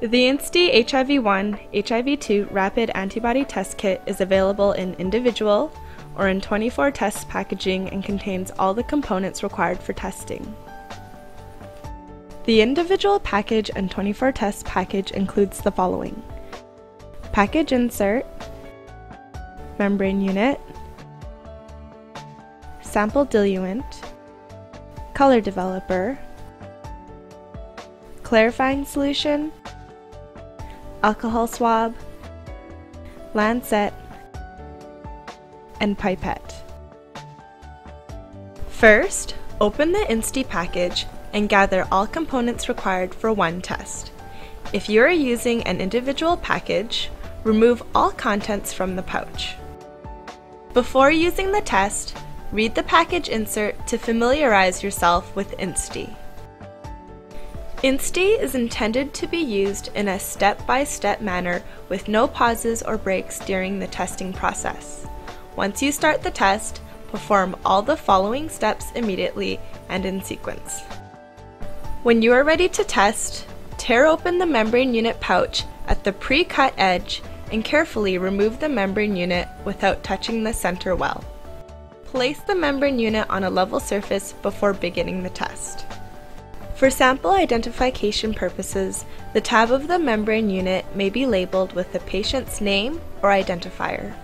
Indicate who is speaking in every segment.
Speaker 1: The Insti HIV-1, HIV-2 Rapid Antibody Test Kit is available in individual or in 24 test packaging and contains all the components required for testing. The individual package and 24 test package includes the following. Package insert, membrane unit, sample diluent, color developer, clarifying solution, alcohol swab, lancet, and pipette. First, open the Insti package and gather all components required for one test. If you are using an individual package, remove all contents from the pouch. Before using the test, read the package insert to familiarize yourself with Insti. Insti is intended to be used in a step-by-step manner with no pauses or breaks during the testing process. Once you start the test, perform all the following steps immediately and in sequence. When you are ready to test, tear open the membrane unit pouch at the pre-cut edge and carefully remove the membrane unit without touching the center well. Place the membrane unit on a level surface before beginning the test. For sample identification purposes, the tab of the membrane unit may be labeled with the patient's name or identifier.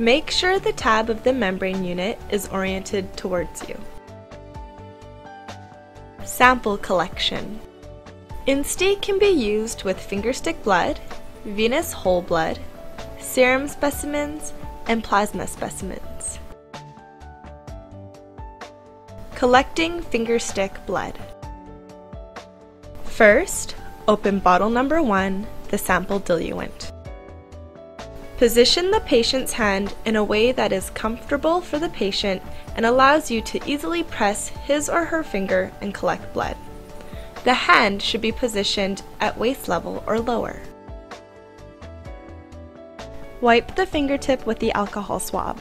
Speaker 1: Make sure the tab of the membrane unit is oriented towards you. Sample collection. Insti can be used with fingerstick blood, venous whole blood, serum specimens, and plasma specimens. Collecting fingerstick blood. First, open bottle number one, the sample diluent. Position the patient's hand in a way that is comfortable for the patient and allows you to easily press his or her finger and collect blood. The hand should be positioned at waist level or lower. Wipe the fingertip with the alcohol swab.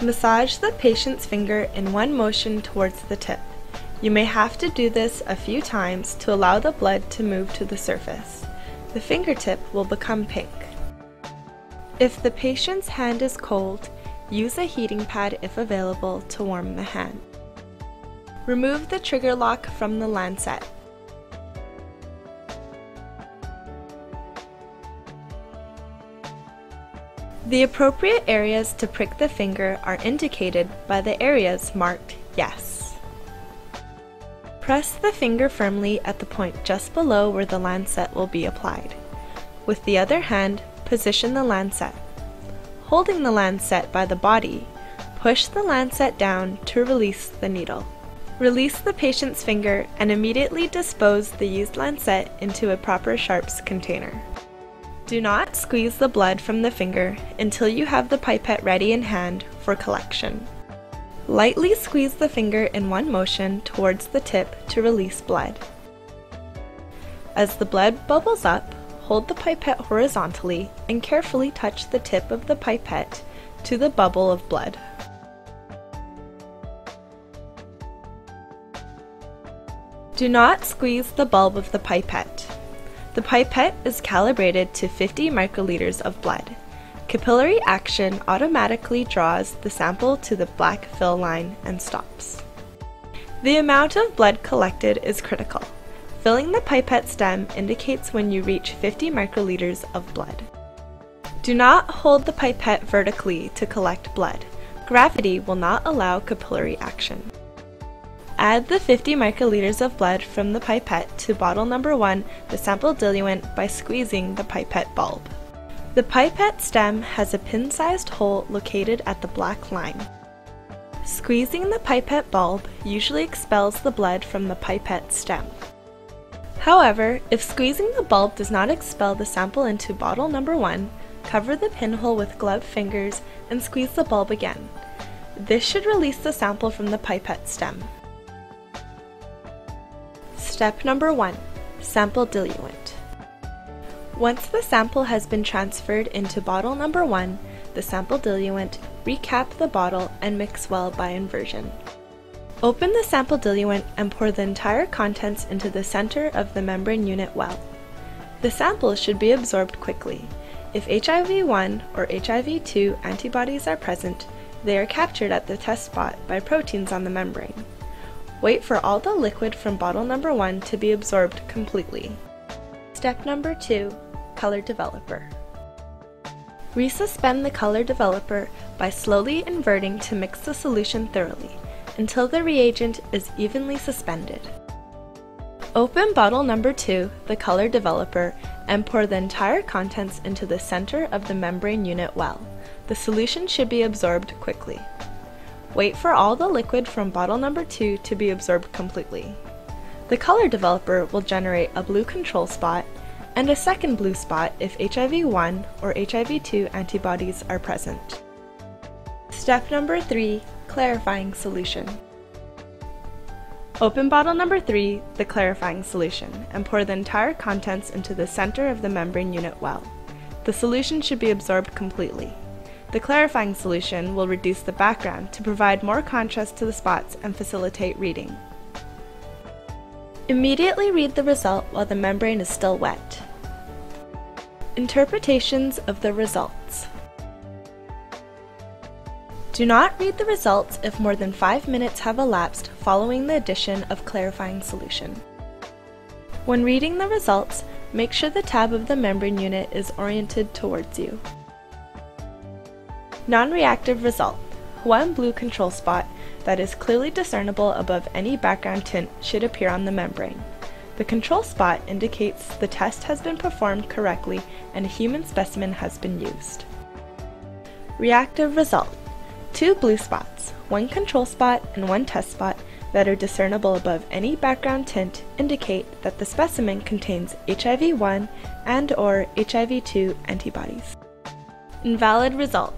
Speaker 1: Massage the patient's finger in one motion towards the tip. You may have to do this a few times to allow the blood to move to the surface. The fingertip will become pink. If the patient's hand is cold, use a heating pad if available to warm the hand. Remove the trigger lock from the lancet. The appropriate areas to prick the finger are indicated by the areas marked yes. Press the finger firmly at the point just below where the lancet will be applied. With the other hand, position the lancet. Holding the lancet by the body, push the lancet down to release the needle. Release the patient's finger and immediately dispose the used lancet into a proper sharps container. Do not squeeze the blood from the finger until you have the pipette ready in hand for collection. Lightly squeeze the finger in one motion towards the tip to release blood. As the blood bubbles up, hold the pipette horizontally and carefully touch the tip of the pipette to the bubble of blood. Do not squeeze the bulb of the pipette. The pipette is calibrated to 50 microliters of blood. Capillary action automatically draws the sample to the black fill line and stops. The amount of blood collected is critical. Filling the pipette stem indicates when you reach 50 microliters of blood. Do not hold the pipette vertically to collect blood. Gravity will not allow capillary action. Add the 50 microliters of blood from the pipette to bottle number 1, the sample diluent, by squeezing the pipette bulb. The pipette stem has a pin-sized hole located at the black line. Squeezing the pipette bulb usually expels the blood from the pipette stem. However, if squeezing the bulb does not expel the sample into bottle number 1, cover the pinhole with gloved fingers and squeeze the bulb again. This should release the sample from the pipette stem. Step number one, sample diluent. Once the sample has been transferred into bottle number one, the sample diluent, recap the bottle and mix well by inversion. Open the sample diluent and pour the entire contents into the center of the membrane unit well. The sample should be absorbed quickly. If HIV-1 or HIV-2 antibodies are present, they are captured at the test spot by proteins on the membrane. Wait for all the liquid from bottle number 1 to be absorbed completely. Step number 2. Color Developer Resuspend the color developer by slowly inverting to mix the solution thoroughly until the reagent is evenly suspended. Open bottle number 2, the color developer, and pour the entire contents into the center of the membrane unit well. The solution should be absorbed quickly. Wait for all the liquid from bottle number 2 to be absorbed completely. The color developer will generate a blue control spot and a second blue spot if HIV-1 or HIV-2 antibodies are present. Step number 3. Clarifying solution. Open bottle number 3, the clarifying solution, and pour the entire contents into the center of the membrane unit well. The solution should be absorbed completely. The clarifying solution will reduce the background to provide more contrast to the spots and facilitate reading. Immediately read the result while the membrane is still wet. Interpretations of the results. Do not read the results if more than 5 minutes have elapsed following the addition of clarifying solution. When reading the results, make sure the tab of the membrane unit is oriented towards you. Non-reactive result. One blue control spot that is clearly discernible above any background tint should appear on the membrane. The control spot indicates the test has been performed correctly and a human specimen has been used. Reactive result. Two blue spots, one control spot and one test spot that are discernible above any background tint indicate that the specimen contains HIV-1 and or HIV-2 antibodies. Invalid result.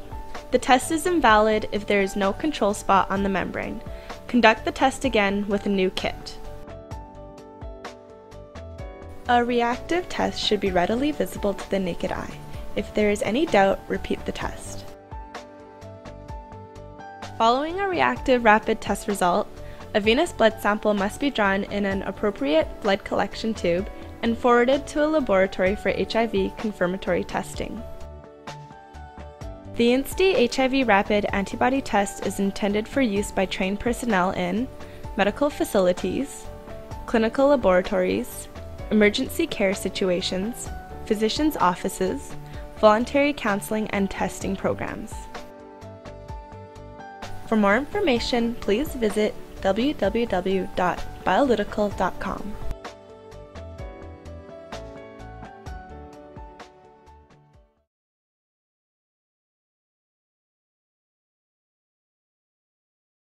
Speaker 1: The test is invalid if there is no control spot on the membrane. Conduct the test again with a new kit. A reactive test should be readily visible to the naked eye. If there is any doubt, repeat the test. Following a reactive rapid test result, a venous blood sample must be drawn in an appropriate blood collection tube and forwarded to a laboratory for HIV confirmatory testing. The INSTI HIV Rapid Antibody Test is intended for use by trained personnel in medical facilities, clinical laboratories, emergency care situations, physicians' offices, voluntary counseling and testing programs. For more information, please visit www.biolytical.com.